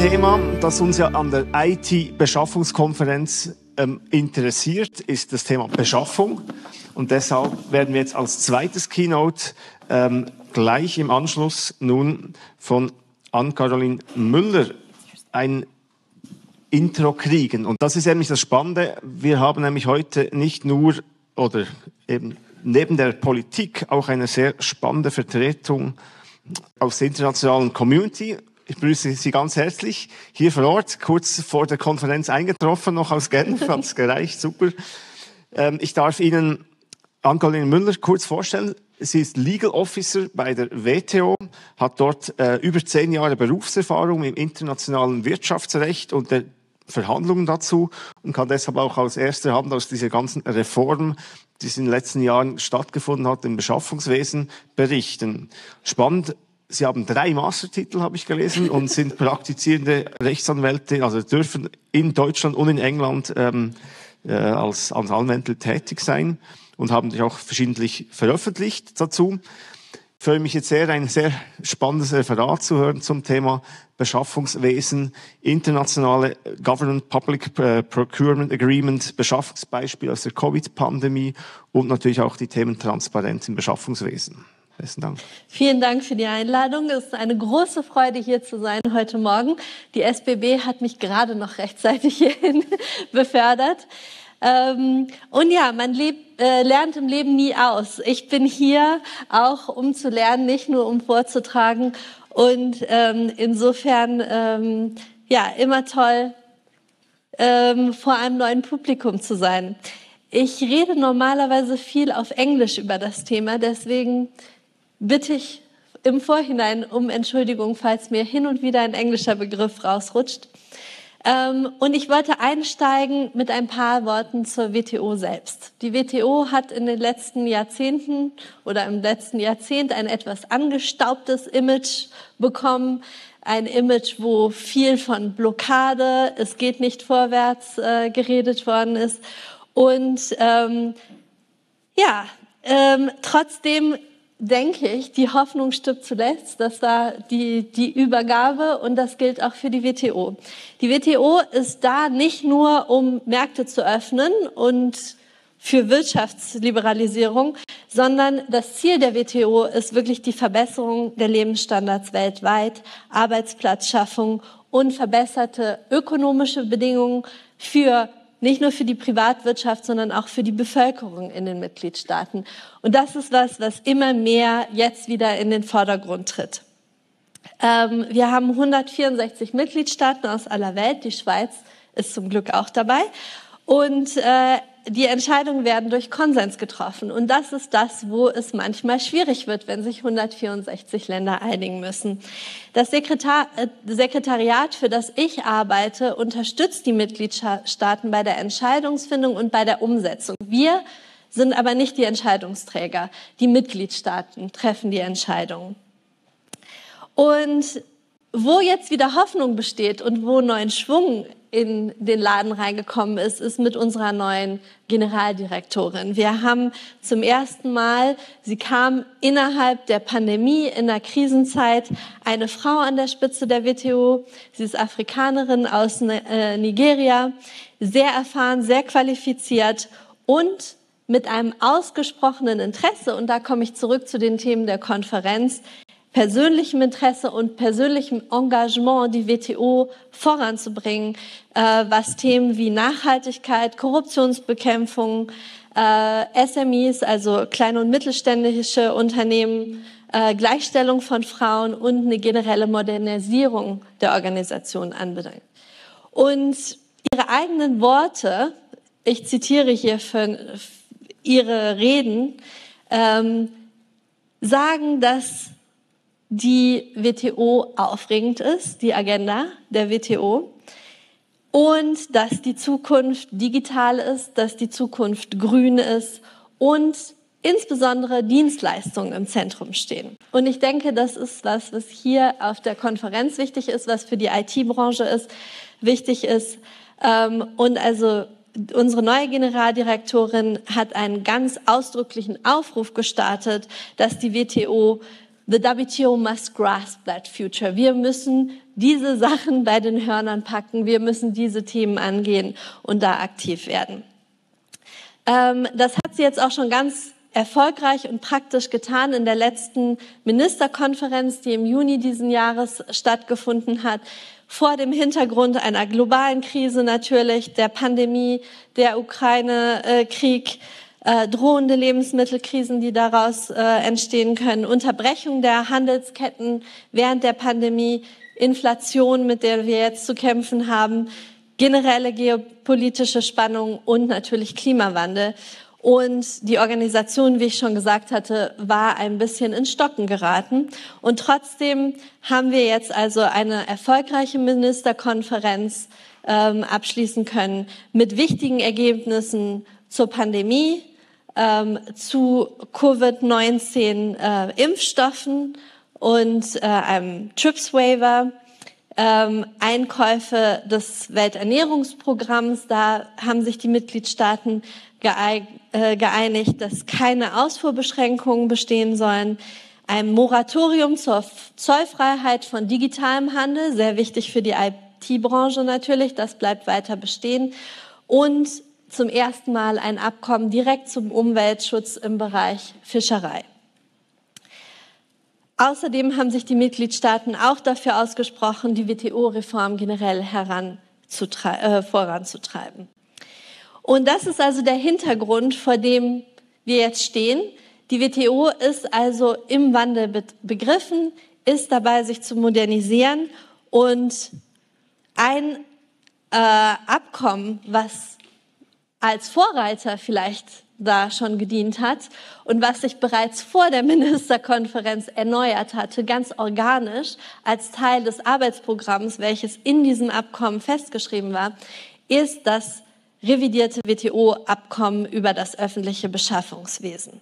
Thema, das uns ja an der IT-Beschaffungskonferenz ähm, interessiert, ist das Thema Beschaffung. Und deshalb werden wir jetzt als zweites Keynote ähm, gleich im Anschluss nun von Ann-Caroline Müller ein Intro kriegen. Und das ist nämlich das Spannende. Wir haben nämlich heute nicht nur oder eben neben der Politik auch eine sehr spannende Vertretung aus der internationalen Community. Ich begrüße Sie ganz herzlich hier vor Ort, kurz vor der Konferenz eingetroffen, noch aus Genf, hat es gereicht, super. Ähm, ich darf Ihnen Ann-Caroline Müller kurz vorstellen. Sie ist Legal Officer bei der WTO, hat dort äh, über zehn Jahre Berufserfahrung im internationalen Wirtschaftsrecht und der Verhandlungen dazu und kann deshalb auch aus erster Hand aus dieser ganzen Reform, die in den letzten Jahren stattgefunden hat im Beschaffungswesen, berichten. Spannend, Sie haben drei Mastertitel, habe ich gelesen, und sind praktizierende Rechtsanwälte, also dürfen in Deutschland und in England ähm, äh, als, als Anwälte tätig sein und haben sich auch verschiedentlich veröffentlicht dazu. Ich freue mich jetzt sehr, ein sehr spannendes Referat zu hören zum Thema Beschaffungswesen, internationale Government Public äh, Procurement Agreement, Beschaffungsbeispiel aus der Covid-Pandemie und natürlich auch die Themen Transparenz im Beschaffungswesen. Besten Dank. Vielen Dank für die Einladung. Es ist eine große Freude, hier zu sein heute Morgen. Die SBB hat mich gerade noch rechtzeitig hierhin befördert. Ähm, und ja, man lebt, äh, lernt im Leben nie aus. Ich bin hier auch, um zu lernen, nicht nur um vorzutragen. Und ähm, insofern, ähm, ja, immer toll, ähm, vor einem neuen Publikum zu sein. Ich rede normalerweise viel auf Englisch über das Thema, deswegen bitte ich im Vorhinein um Entschuldigung, falls mir hin und wieder ein englischer Begriff rausrutscht. Ähm, und ich wollte einsteigen mit ein paar Worten zur WTO selbst. Die WTO hat in den letzten Jahrzehnten oder im letzten Jahrzehnt ein etwas angestaubtes Image bekommen. Ein Image, wo viel von Blockade, es geht nicht vorwärts äh, geredet worden ist. Und ähm, ja, ähm, trotzdem denke ich, die Hoffnung stirbt zuletzt. Das war die, die Übergabe und das gilt auch für die WTO. Die WTO ist da nicht nur, um Märkte zu öffnen und für Wirtschaftsliberalisierung, sondern das Ziel der WTO ist wirklich die Verbesserung der Lebensstandards weltweit, Arbeitsplatzschaffung und verbesserte ökonomische Bedingungen für nicht nur für die Privatwirtschaft, sondern auch für die Bevölkerung in den Mitgliedstaaten. Und das ist was, was immer mehr jetzt wieder in den Vordergrund tritt. Ähm, wir haben 164 Mitgliedstaaten aus aller Welt. Die Schweiz ist zum Glück auch dabei. Und äh, die Entscheidungen werden durch Konsens getroffen. Und das ist das, wo es manchmal schwierig wird, wenn sich 164 Länder einigen müssen. Das Sekretar äh, Sekretariat, für das ich arbeite, unterstützt die Mitgliedstaaten bei der Entscheidungsfindung und bei der Umsetzung. Wir sind aber nicht die Entscheidungsträger. Die Mitgliedstaaten treffen die Entscheidungen. Und wo jetzt wieder Hoffnung besteht und wo neuen Schwung in den Laden reingekommen ist, ist mit unserer neuen Generaldirektorin. Wir haben zum ersten Mal, sie kam innerhalb der Pandemie, in der Krisenzeit, eine Frau an der Spitze der WTO. Sie ist Afrikanerin aus äh, Nigeria, sehr erfahren, sehr qualifiziert und mit einem ausgesprochenen Interesse, und da komme ich zurück zu den Themen der Konferenz, persönlichem Interesse und persönlichem Engagement die WTO voranzubringen, äh, was Themen wie Nachhaltigkeit, Korruptionsbekämpfung, äh, SMEs, also kleine und mittelständische Unternehmen, äh, Gleichstellung von Frauen und eine generelle Modernisierung der Organisation anbelangt. Und ihre eigenen Worte, ich zitiere hier für ihre Reden, ähm, sagen, dass die WTO aufregend ist, die Agenda der WTO, und dass die Zukunft digital ist, dass die Zukunft grün ist und insbesondere Dienstleistungen im Zentrum stehen. Und ich denke, das ist was, was hier auf der Konferenz wichtig ist, was für die IT-Branche ist, wichtig ist. Ähm, und also unsere neue Generaldirektorin hat einen ganz ausdrücklichen Aufruf gestartet, dass die WTO The WTO must grasp that future. Wir müssen diese Sachen bei den Hörnern packen. Wir müssen diese Themen angehen und da aktiv werden. Ähm, das hat sie jetzt auch schon ganz erfolgreich und praktisch getan in der letzten Ministerkonferenz, die im Juni diesen Jahres stattgefunden hat. Vor dem Hintergrund einer globalen Krise natürlich, der Pandemie, der Ukraine-Krieg, äh, drohende Lebensmittelkrisen, die daraus äh, entstehen können, Unterbrechung der Handelsketten während der Pandemie, Inflation, mit der wir jetzt zu kämpfen haben, generelle geopolitische Spannung und natürlich Klimawandel. Und die Organisation, wie ich schon gesagt hatte, war ein bisschen in Stocken geraten. Und trotzdem haben wir jetzt also eine erfolgreiche Ministerkonferenz ähm, abschließen können mit wichtigen Ergebnissen zur Pandemie, ähm, zu Covid-19 äh, und äh, einem TRIPS Waiver, ähm, Einkäufe des Welternährungsprogramms. Da haben sich die Mitgliedstaaten äh, geeinigt, dass keine Ausfuhrbeschränkungen bestehen sollen. Ein Moratorium zur Zollfreiheit von digitalem Handel, sehr wichtig für die IT-Branche natürlich, das bleibt weiter bestehen. Und zum ersten Mal ein Abkommen direkt zum Umweltschutz im Bereich Fischerei. Außerdem haben sich die Mitgliedstaaten auch dafür ausgesprochen, die WTO-Reform generell äh, voranzutreiben. Und das ist also der Hintergrund, vor dem wir jetzt stehen. Die WTO ist also im Wandel begriffen, ist dabei, sich zu modernisieren und ein äh, Abkommen, was als Vorreiter vielleicht da schon gedient hat und was sich bereits vor der Ministerkonferenz erneuert hatte, ganz organisch als Teil des Arbeitsprogramms, welches in diesem Abkommen festgeschrieben war, ist das revidierte WTO-Abkommen über das öffentliche Beschaffungswesen.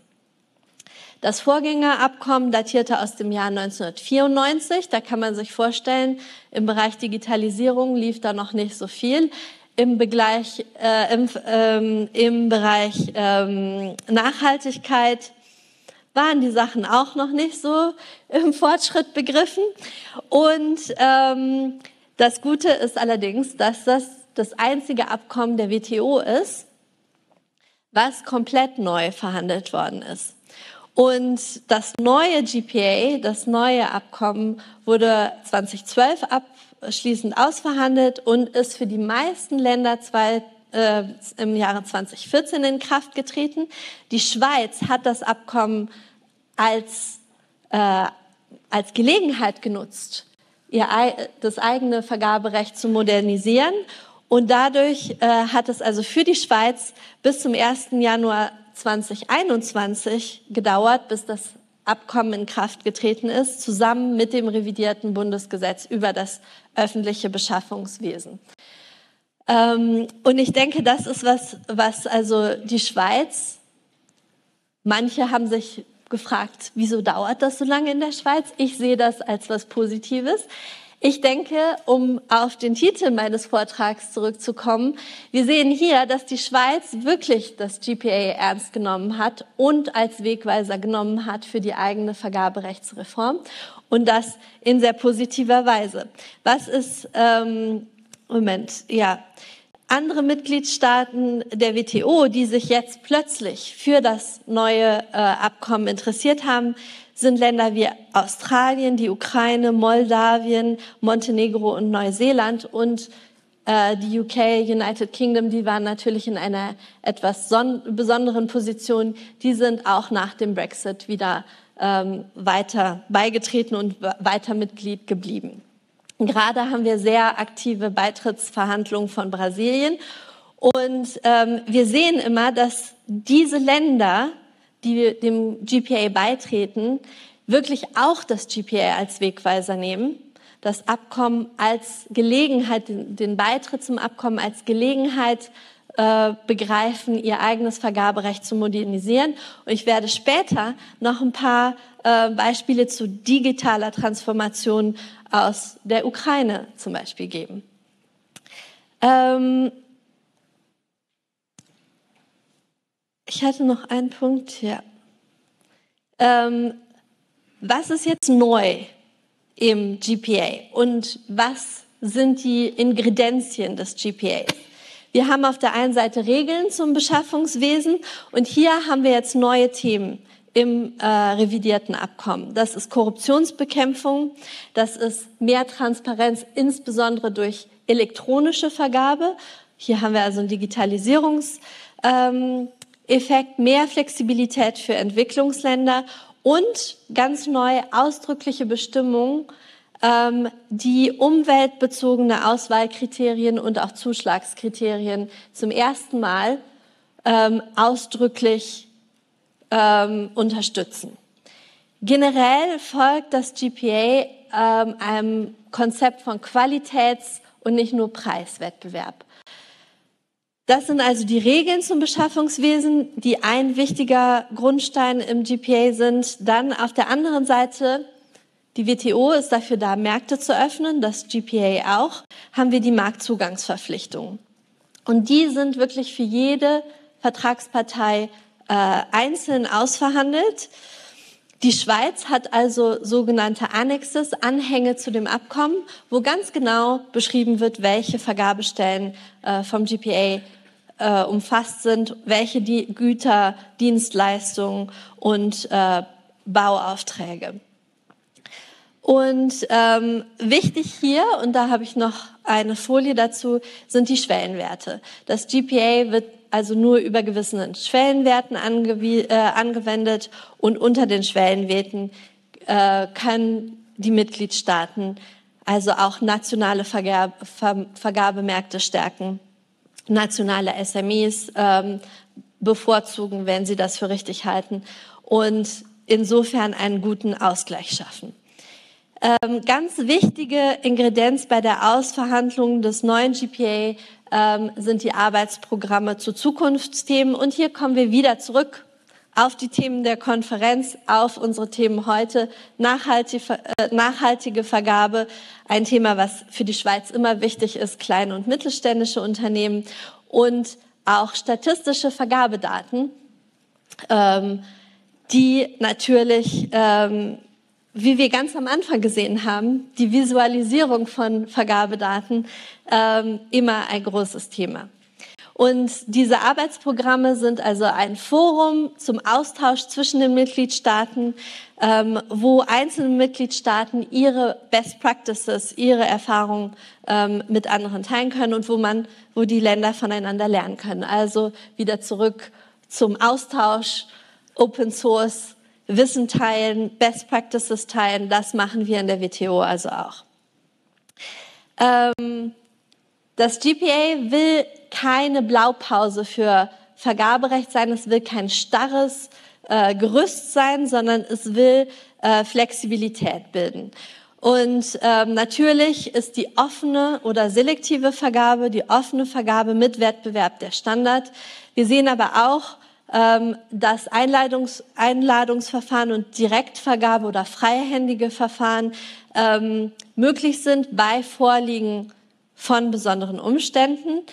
Das Vorgängerabkommen datierte aus dem Jahr 1994. Da kann man sich vorstellen, im Bereich Digitalisierung lief da noch nicht so viel im, Begleich, äh, im, ähm, im Bereich ähm, Nachhaltigkeit waren die Sachen auch noch nicht so im Fortschritt begriffen. Und ähm, das Gute ist allerdings, dass das das einzige Abkommen der WTO ist, was komplett neu verhandelt worden ist. Und das neue GPA, das neue Abkommen, wurde 2012 ab, schließend ausverhandelt und ist für die meisten Länder zwei, äh, im Jahre 2014 in Kraft getreten. Die Schweiz hat das Abkommen als, äh, als Gelegenheit genutzt, ihr das eigene Vergaberecht zu modernisieren. Und dadurch äh, hat es also für die Schweiz bis zum 1. Januar 2021 gedauert, bis das Abkommen in Kraft getreten ist, zusammen mit dem revidierten Bundesgesetz über das öffentliche Beschaffungswesen. Ähm, und ich denke, das ist was, was also die Schweiz, manche haben sich gefragt, wieso dauert das so lange in der Schweiz? Ich sehe das als was Positives. Ich denke, um auf den Titel meines Vortrags zurückzukommen, wir sehen hier, dass die Schweiz wirklich das GPA ernst genommen hat und als Wegweiser genommen hat für die eigene Vergaberechtsreform und das in sehr positiver Weise. Was ist, ähm, Moment, ja, andere Mitgliedstaaten der WTO, die sich jetzt plötzlich für das neue äh, Abkommen interessiert haben, sind Länder wie Australien, die Ukraine, Moldawien, Montenegro und Neuseeland und äh, die UK, United Kingdom, die waren natürlich in einer etwas besonderen Position. Die sind auch nach dem Brexit wieder ähm, weiter beigetreten und weiter Mitglied geblieben. Gerade haben wir sehr aktive Beitrittsverhandlungen von Brasilien und ähm, wir sehen immer, dass diese Länder die dem GPA beitreten, wirklich auch das GPA als Wegweiser nehmen, das Abkommen als Gelegenheit, den Beitritt zum Abkommen als Gelegenheit äh, begreifen, ihr eigenes Vergaberecht zu modernisieren. Und ich werde später noch ein paar äh, Beispiele zu digitaler Transformation aus der Ukraine zum Beispiel geben. Ähm, Ich hatte noch einen Punkt hier. Ähm, was ist jetzt neu im GPA und was sind die Ingredienzien des GPA? Wir haben auf der einen Seite Regeln zum Beschaffungswesen und hier haben wir jetzt neue Themen im äh, revidierten Abkommen. Das ist Korruptionsbekämpfung, das ist mehr Transparenz, insbesondere durch elektronische Vergabe. Hier haben wir also einen Digitalisierungseffekt, ähm, mehr Flexibilität für Entwicklungsländer und ganz neue ausdrückliche Bestimmungen, ähm, die umweltbezogene Auswahlkriterien und auch Zuschlagskriterien zum ersten Mal ähm, ausdrücklich ähm, unterstützen. Generell folgt das GPA ähm, einem Konzept von Qualitäts- und nicht nur Preiswettbewerb. Das sind also die Regeln zum Beschaffungswesen, die ein wichtiger Grundstein im GPA sind. Dann auf der anderen Seite, die WTO ist dafür da, Märkte zu öffnen, das GPA auch, haben wir die Marktzugangsverpflichtungen. Und die sind wirklich für jede Vertragspartei äh, einzeln ausverhandelt. Die Schweiz hat also sogenannte Annexes, Anhänge zu dem Abkommen, wo ganz genau beschrieben wird, welche Vergabestellen äh, vom GPA äh, umfasst sind, welche die Güter, Dienstleistungen und äh, Bauaufträge. Und ähm, wichtig hier, und da habe ich noch eine Folie dazu, sind die Schwellenwerte. Das GPA wird also nur über gewissen Schwellenwerten äh, angewendet und unter den Schwellenwerten äh, können die Mitgliedstaaten also auch nationale Vergabe, Ver Vergabemärkte stärken, nationale SMEs ähm, bevorzugen, wenn sie das für richtig halten und insofern einen guten Ausgleich schaffen. Ähm, ganz wichtige Ingredienz bei der Ausverhandlung des neuen GPA ähm, sind die Arbeitsprogramme zu Zukunftsthemen. Und hier kommen wir wieder zurück auf die Themen der Konferenz, auf unsere Themen heute. Nachhaltige, äh, nachhaltige Vergabe, ein Thema, was für die Schweiz immer wichtig ist, kleine und mittelständische Unternehmen und auch statistische Vergabedaten, ähm, die natürlich ähm, wie wir ganz am Anfang gesehen haben, die Visualisierung von Vergabedaten ähm, immer ein großes Thema. Und diese Arbeitsprogramme sind also ein Forum zum Austausch zwischen den Mitgliedstaaten, ähm, wo einzelne Mitgliedstaaten ihre Best Practices, ihre Erfahrungen ähm, mit anderen teilen können und wo man, wo die Länder voneinander lernen können. Also wieder zurück zum Austausch, Open Source, Wissen teilen, Best Practices teilen, das machen wir in der WTO also auch. Ähm, das GPA will keine Blaupause für Vergaberecht sein, es will kein starres äh, Gerüst sein, sondern es will äh, Flexibilität bilden. Und ähm, natürlich ist die offene oder selektive Vergabe, die offene Vergabe mit Wettbewerb der Standard. Wir sehen aber auch, ähm, dass Einladungs Einladungsverfahren und Direktvergabe oder freihändige Verfahren ähm, möglich sind bei Vorliegen von besonderen Umständen.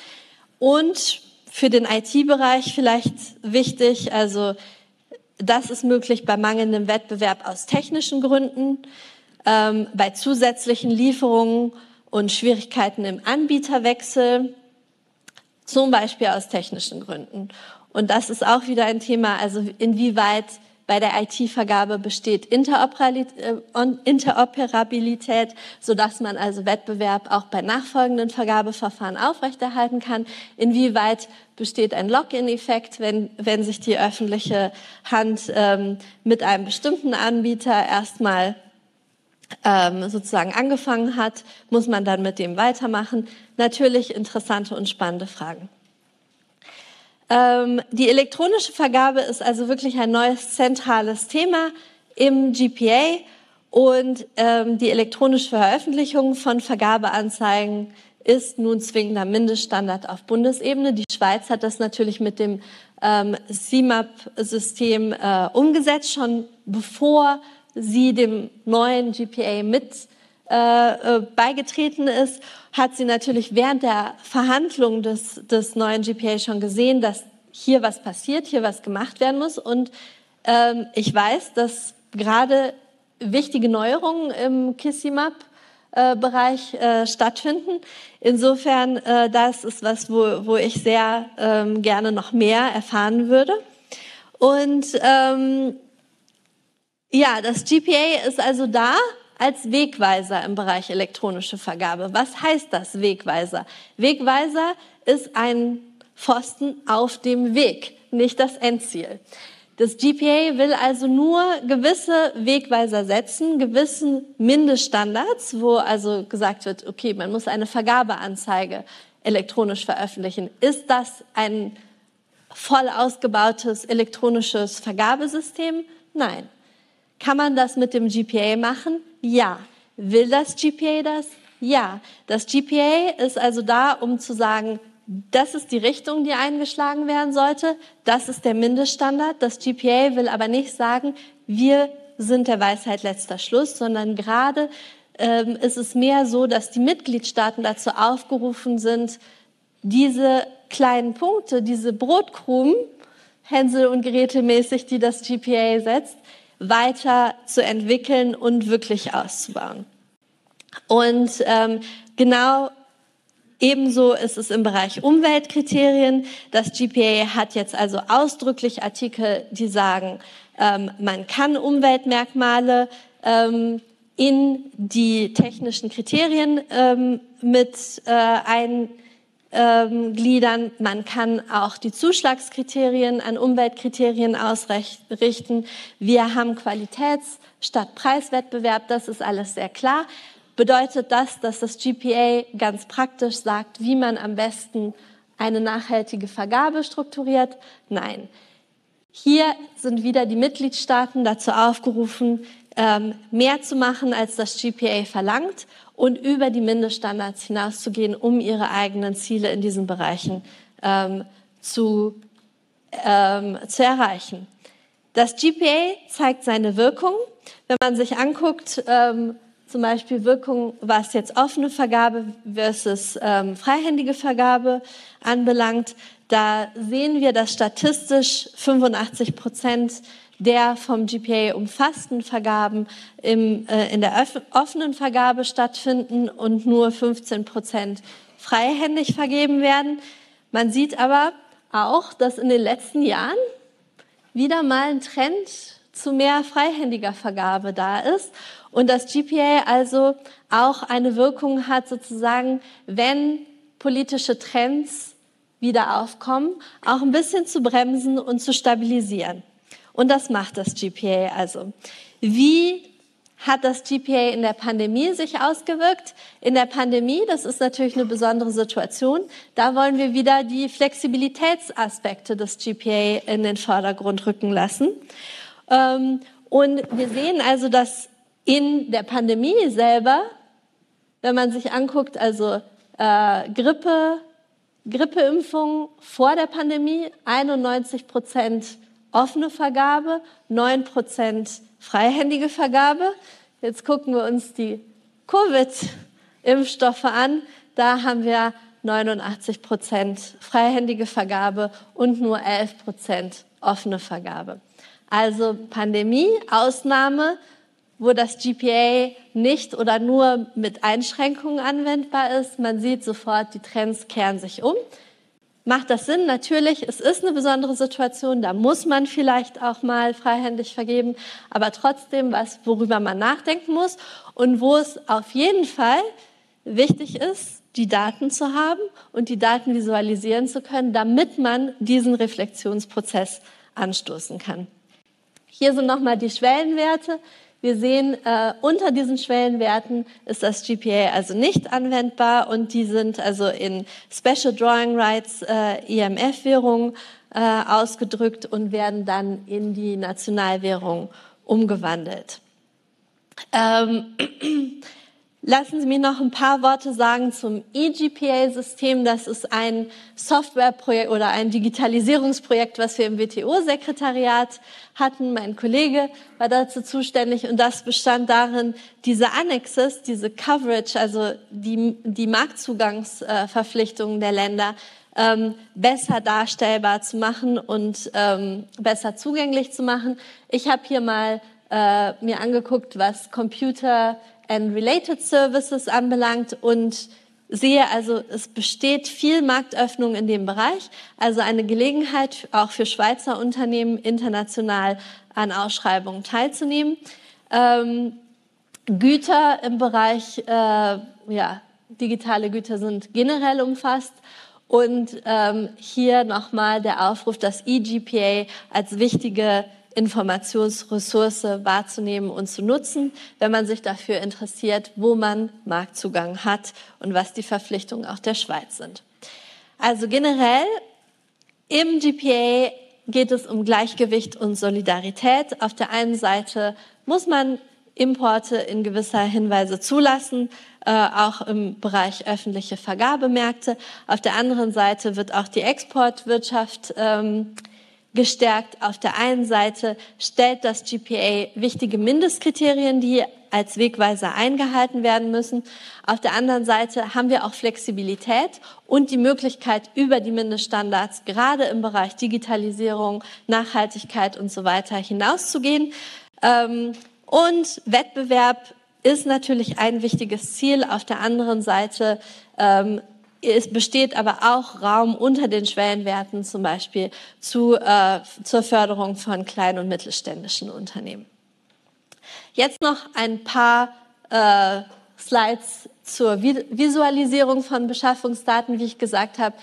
Und für den IT-Bereich vielleicht wichtig, also das ist möglich bei mangelndem Wettbewerb aus technischen Gründen, ähm, bei zusätzlichen Lieferungen und Schwierigkeiten im Anbieterwechsel, zum Beispiel aus technischen Gründen. Und das ist auch wieder ein Thema, also inwieweit bei der IT-Vergabe besteht äh, Interoperabilität, sodass man also Wettbewerb auch bei nachfolgenden Vergabeverfahren aufrechterhalten kann. Inwieweit besteht ein Lock-in-Effekt, wenn, wenn sich die öffentliche Hand ähm, mit einem bestimmten Anbieter erstmal ähm, sozusagen angefangen hat, muss man dann mit dem weitermachen. Natürlich interessante und spannende Fragen. Ähm, die elektronische Vergabe ist also wirklich ein neues zentrales Thema im GPA und ähm, die elektronische Veröffentlichung von Vergabeanzeigen ist nun zwingender Mindeststandard auf Bundesebene. Die Schweiz hat das natürlich mit dem ähm, CIMAP-System äh, umgesetzt, schon bevor sie dem neuen GPA mit äh, äh, beigetreten ist, hat sie natürlich während der Verhandlung des, des neuen GPA schon gesehen, dass hier was passiert, hier was gemacht werden muss. Und ähm, ich weiß, dass gerade wichtige Neuerungen im Kissimap äh, Bereich äh, stattfinden. Insofern, äh, das ist was, wo, wo ich sehr ähm, gerne noch mehr erfahren würde. Und ähm, ja, das GPA ist also da als Wegweiser im Bereich elektronische Vergabe. Was heißt das Wegweiser? Wegweiser ist ein Pfosten auf dem Weg, nicht das Endziel. Das GPA will also nur gewisse Wegweiser setzen, gewissen Mindeststandards, wo also gesagt wird, okay, man muss eine Vergabeanzeige elektronisch veröffentlichen. Ist das ein voll ausgebautes elektronisches Vergabesystem? Nein. Kann man das mit dem GPA machen? Ja. Will das GPA das? Ja. Das GPA ist also da, um zu sagen, das ist die Richtung, die eingeschlagen werden sollte. Das ist der Mindeststandard. Das GPA will aber nicht sagen, wir sind der Weisheit letzter Schluss, sondern gerade ähm, ist es mehr so, dass die Mitgliedstaaten dazu aufgerufen sind, diese kleinen Punkte, diese Brotkrumen, Hänsel und Gretel mäßig, die das GPA setzt, weiter zu entwickeln und wirklich auszubauen. Und ähm, genau Ebenso ist es im Bereich Umweltkriterien. Das GPA hat jetzt also ausdrücklich Artikel, die sagen, ähm, man kann Umweltmerkmale ähm, in die technischen Kriterien ähm, mit äh, eingliedern. Man kann auch die Zuschlagskriterien an Umweltkriterien ausrichten. Wir haben Qualitäts- statt Preiswettbewerb. Das ist alles sehr klar. Bedeutet das, dass das GPA ganz praktisch sagt, wie man am besten eine nachhaltige Vergabe strukturiert? Nein. Hier sind wieder die Mitgliedstaaten dazu aufgerufen, ähm, mehr zu machen, als das GPA verlangt und über die Mindeststandards hinauszugehen, um ihre eigenen Ziele in diesen Bereichen ähm, zu, ähm, zu erreichen. Das GPA zeigt seine Wirkung. Wenn man sich anguckt, ähm, zum Beispiel Wirkung, was jetzt offene Vergabe versus ähm, freihändige Vergabe anbelangt. Da sehen wir, dass statistisch 85 Prozent der vom GPA umfassten Vergaben im, äh, in der offenen Vergabe stattfinden und nur 15 Prozent freihändig vergeben werden. Man sieht aber auch, dass in den letzten Jahren wieder mal ein Trend zu mehr freihändiger Vergabe da ist und das GPA also auch eine Wirkung hat, sozusagen, wenn politische Trends wieder aufkommen, auch ein bisschen zu bremsen und zu stabilisieren. Und das macht das GPA also. Wie hat das GPA in der Pandemie sich ausgewirkt? In der Pandemie, das ist natürlich eine besondere Situation, da wollen wir wieder die Flexibilitätsaspekte des GPA in den Vordergrund rücken lassen. Ähm, und wir sehen also, dass in der Pandemie selber, wenn man sich anguckt, also äh, Grippe, Grippeimpfung vor der Pandemie, 91 Prozent offene Vergabe, 9 Prozent freihändige Vergabe. Jetzt gucken wir uns die Covid-Impfstoffe an. Da haben wir 89 Prozent freihändige Vergabe und nur 11 Prozent offene Vergabe. Also Pandemie, Ausnahme, wo das GPA nicht oder nur mit Einschränkungen anwendbar ist. Man sieht sofort, die Trends kehren sich um. Macht das Sinn? Natürlich, es ist eine besondere Situation, da muss man vielleicht auch mal freihändig vergeben, aber trotzdem was, worüber man nachdenken muss und wo es auf jeden Fall wichtig ist, die Daten zu haben und die Daten visualisieren zu können, damit man diesen Reflexionsprozess anstoßen kann. Hier sind nochmal die Schwellenwerte. Wir sehen, äh, unter diesen Schwellenwerten ist das GPA also nicht anwendbar und die sind also in Special Drawing Rights äh, IMF-Währung e äh, ausgedrückt und werden dann in die Nationalwährung umgewandelt. Ähm, Lassen Sie mich noch ein paar Worte sagen zum eGPA-System. Das ist ein Softwareprojekt oder ein Digitalisierungsprojekt, was wir im WTO-Sekretariat hatten. Mein Kollege war dazu zuständig und das bestand darin, diese Annexes, diese Coverage, also die, die Marktzugangsverpflichtungen der Länder ähm, besser darstellbar zu machen und ähm, besser zugänglich zu machen. Ich habe hier mal äh, mir angeguckt, was Computer and Related Services anbelangt und sehe also, es besteht viel Marktöffnung in dem Bereich, also eine Gelegenheit auch für Schweizer Unternehmen international an Ausschreibungen teilzunehmen. Ähm, Güter im Bereich, äh, ja, digitale Güter sind generell umfasst. Und ähm, hier nochmal der Aufruf, das eGPA als wichtige Informationsressource wahrzunehmen und zu nutzen, wenn man sich dafür interessiert, wo man Marktzugang hat und was die Verpflichtungen auch der Schweiz sind. Also generell im GPA geht es um Gleichgewicht und Solidarität. Auf der einen Seite muss man Importe in gewisser Hinweise zulassen, äh, auch im Bereich öffentliche Vergabemärkte. Auf der anderen Seite wird auch die Exportwirtschaft ähm, gestärkt. Auf der einen Seite stellt das GPA wichtige Mindestkriterien, die als Wegweiser eingehalten werden müssen. Auf der anderen Seite haben wir auch Flexibilität und die Möglichkeit, über die Mindeststandards gerade im Bereich Digitalisierung, Nachhaltigkeit und so weiter hinauszugehen. Ähm, und Wettbewerb ist natürlich ein wichtiges Ziel. Auf der anderen Seite ähm, es besteht aber auch Raum unter den Schwellenwerten zum Beispiel zu, äh, zur Förderung von kleinen und mittelständischen Unternehmen. Jetzt noch ein paar äh, Slides zur Visualisierung von Beschaffungsdaten. Wie ich gesagt habe,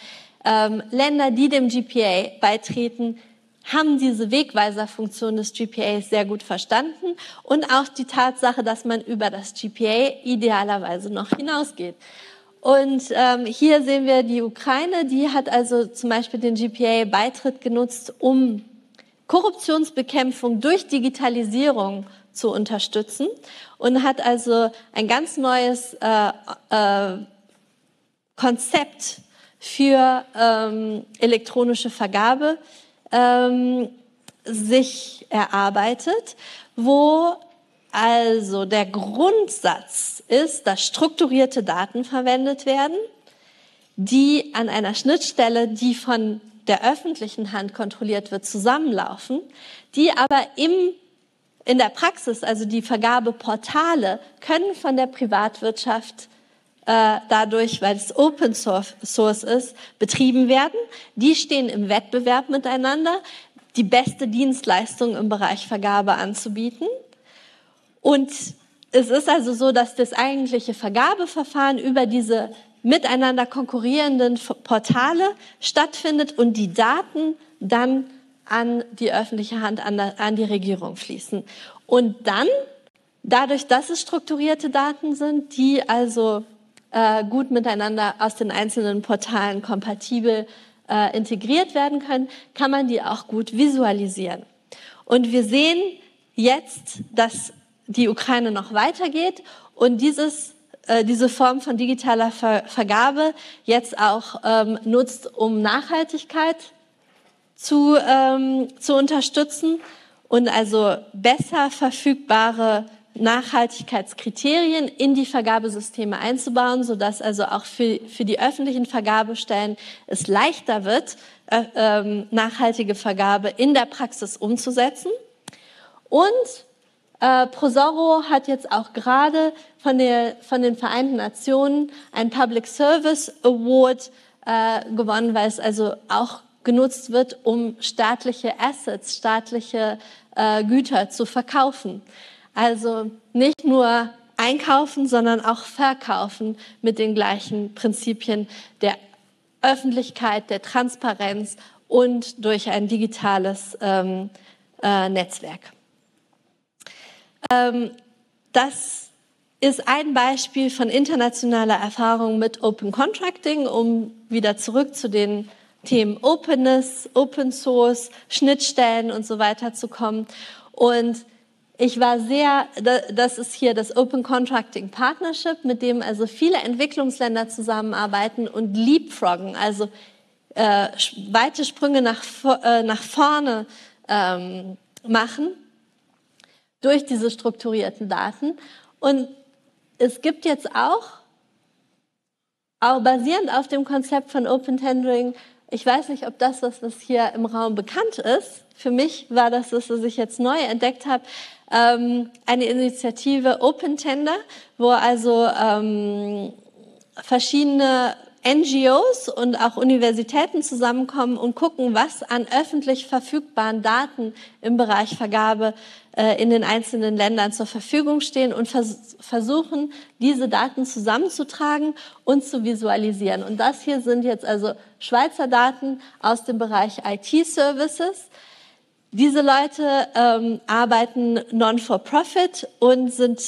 ähm, Länder, die dem GPA beitreten, haben diese Wegweiserfunktion des GPA sehr gut verstanden und auch die Tatsache, dass man über das GPA idealerweise noch hinausgeht. Und ähm, hier sehen wir die Ukraine, die hat also zum Beispiel den GPA-Beitritt genutzt, um Korruptionsbekämpfung durch Digitalisierung zu unterstützen und hat also ein ganz neues äh, äh, Konzept für ähm, elektronische Vergabe ähm, sich erarbeitet, wo also der Grundsatz ist, dass strukturierte Daten verwendet werden, die an einer Schnittstelle, die von der öffentlichen Hand kontrolliert wird, zusammenlaufen, die aber im, in der Praxis, also die Vergabeportale, können von der Privatwirtschaft äh, dadurch, weil es Open Source ist, betrieben werden. Die stehen im Wettbewerb miteinander, die beste Dienstleistung im Bereich Vergabe anzubieten. Und es ist also so, dass das eigentliche Vergabeverfahren über diese miteinander konkurrierenden Portale stattfindet und die Daten dann an die öffentliche Hand, an, die Regierung fließen. Und dann, dadurch, dass es strukturierte Daten sind, die also äh, gut miteinander aus den einzelnen Portalen kompatibel äh, integriert werden können, kann man die auch gut visualisieren. Und wir sehen jetzt, dass die Ukraine noch weitergeht und dieses, äh, diese Form von digitaler Ver Vergabe jetzt auch ähm, nutzt, um Nachhaltigkeit zu, ähm, zu unterstützen und also besser verfügbare Nachhaltigkeitskriterien in die Vergabesysteme einzubauen, sodass also auch für, für die öffentlichen Vergabestellen es leichter wird, äh, ähm, nachhaltige Vergabe in der Praxis umzusetzen. Und äh, Prosoro hat jetzt auch gerade von, der, von den Vereinten Nationen ein Public Service Award äh, gewonnen, weil es also auch genutzt wird, um staatliche Assets, staatliche äh, Güter zu verkaufen. Also nicht nur einkaufen, sondern auch verkaufen mit den gleichen Prinzipien der Öffentlichkeit, der Transparenz und durch ein digitales ähm, äh, Netzwerk. Ähm, das ist ein Beispiel von internationaler Erfahrung mit Open Contracting, um wieder zurück zu den Themen Openness, Open Source, Schnittstellen und so weiter zu kommen. Und ich war sehr, das ist hier das Open Contracting Partnership, mit dem also viele Entwicklungsländer zusammenarbeiten und leapfroggen, also äh, weite Sprünge nach, äh, nach vorne ähm, machen durch diese strukturierten Daten. Und es gibt jetzt auch, auch basierend auf dem Konzept von Open Tendering, ich weiß nicht, ob das, was, was hier im Raum bekannt ist, für mich war das, was ich jetzt neu entdeckt habe, ähm, eine Initiative Open Tender, wo also ähm, verschiedene NGOs und auch Universitäten zusammenkommen und gucken, was an öffentlich verfügbaren Daten im Bereich Vergabe äh, in den einzelnen Ländern zur Verfügung stehen und vers versuchen, diese Daten zusammenzutragen und zu visualisieren. Und das hier sind jetzt also Schweizer Daten aus dem Bereich IT-Services. Diese Leute ähm, arbeiten non-for-profit und sind,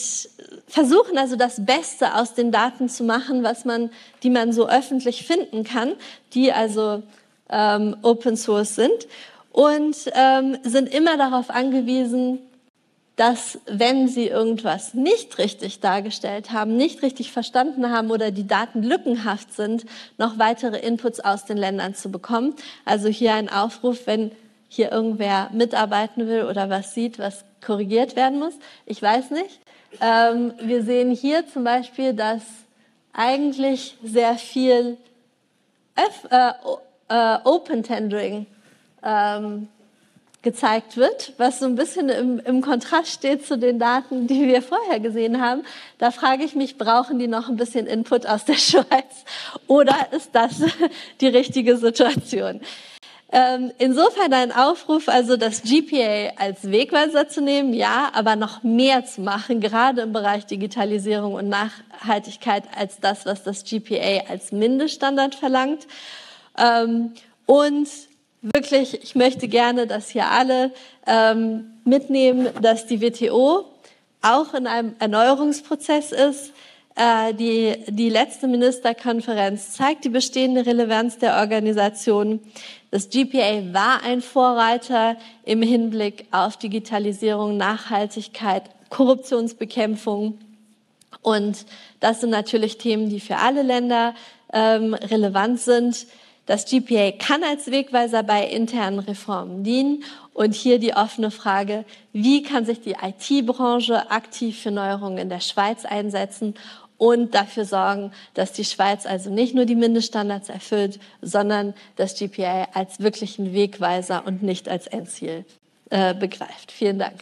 versuchen also das Beste aus den Daten zu machen, was man, die man so öffentlich finden kann, die also ähm, Open Source sind und ähm, sind immer darauf angewiesen, dass wenn sie irgendwas nicht richtig dargestellt haben, nicht richtig verstanden haben oder die Daten lückenhaft sind, noch weitere Inputs aus den Ländern zu bekommen. Also hier ein Aufruf, wenn hier irgendwer mitarbeiten will oder was sieht, was korrigiert werden muss. Ich weiß nicht. Ähm, wir sehen hier zum Beispiel, dass eigentlich sehr viel F, äh, äh, Open Tendering ähm, gezeigt wird, was so ein bisschen im, im, Kontrast steht zu den Daten, die wir vorher gesehen haben. Da frage ich mich, brauchen die noch ein bisschen Input aus der Schweiz oder ist das die richtige Situation? Ähm, insofern ein Aufruf, also das GPA als Wegweiser zu nehmen, ja, aber noch mehr zu machen, gerade im Bereich Digitalisierung und Nachhaltigkeit als das, was das GPA als Mindeststandard verlangt. Ähm, und wirklich, ich möchte gerne, dass hier alle ähm, mitnehmen, dass die WTO auch in einem Erneuerungsprozess ist. Äh, die, die letzte Ministerkonferenz zeigt die bestehende Relevanz der Organisation. Das GPA war ein Vorreiter im Hinblick auf Digitalisierung, Nachhaltigkeit, Korruptionsbekämpfung. Und das sind natürlich Themen, die für alle Länder ähm, relevant sind. Das GPA kann als Wegweiser bei internen Reformen dienen. Und hier die offene Frage, wie kann sich die IT-Branche aktiv für Neuerungen in der Schweiz einsetzen und dafür sorgen, dass die Schweiz also nicht nur die Mindeststandards erfüllt, sondern das GPA als wirklichen Wegweiser und nicht als Endziel äh, begreift. Vielen Dank.